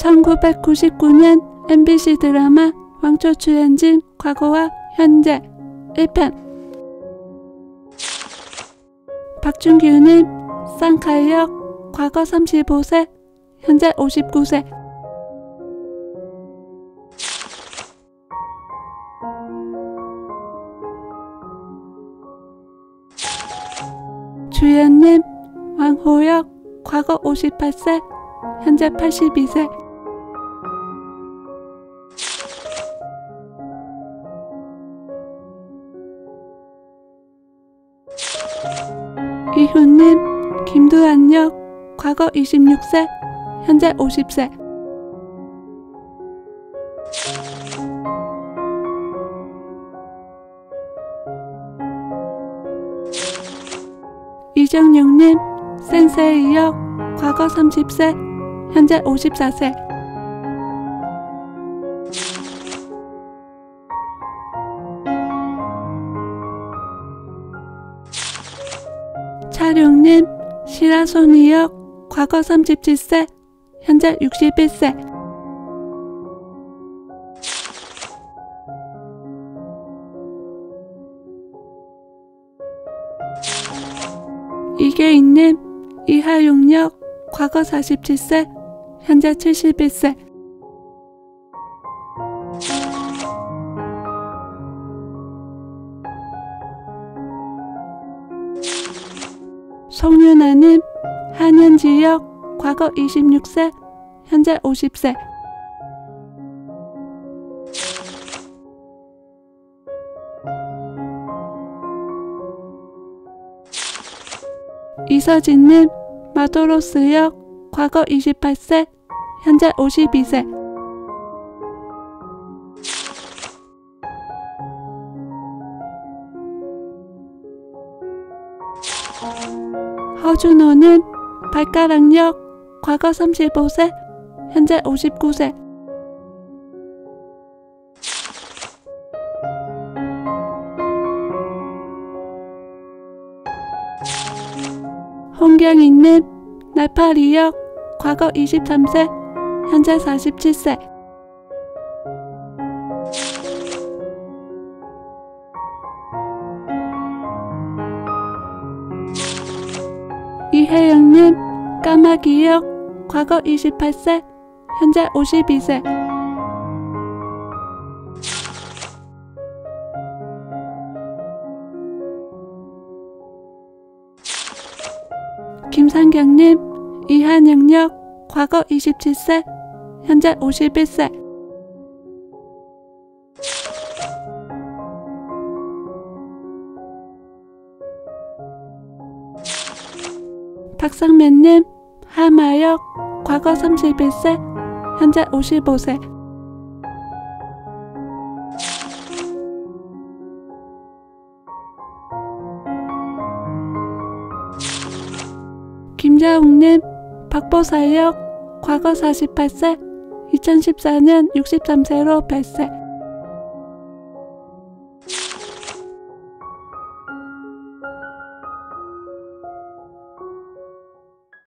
1999년 MBC 드라마 왕초 출연진 과거와 현재 1편. 박준규는 쌍칼역 과거 35세 현재 59세. 주연님 왕호역 과거 58세 현재 82세 이효님 김두한역 과거 26세 현재 50세. 이정용님 센세이역 과거 30세 현재 54세 차룡님 시라소니역 과거 37세 현재 61세. 이계인님 이하용역 과거 47세 현재 71세 송윤아님 한현지역 과거 26세 현재 50세. 이서진님 마도로스역 과거 28세 현재 52세 허준호는 발가락역 과거 35세 현재 59세. 홍경인님 날파리역 과거 23세 현재 47세 이혜영님 까마귀역 과거 28세 현재 52세. 김상경님 이한영역 과거 27세 현재 51세 박상면님 하마역 과거 31세 현재 55세. 김자욱님 박보사역 과거 48세 2014년 63세로 발세